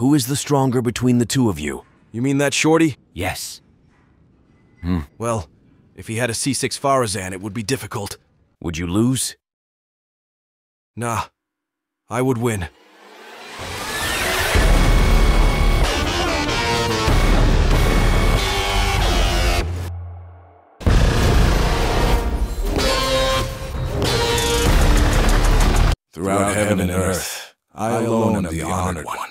Who is the stronger between the two of you? You mean that shorty? Yes. Hmm. Well, if he had a C6 Faruzan, it would be difficult. Would you lose? Nah, I would win. Throughout heaven and earth, I alone am the honored one.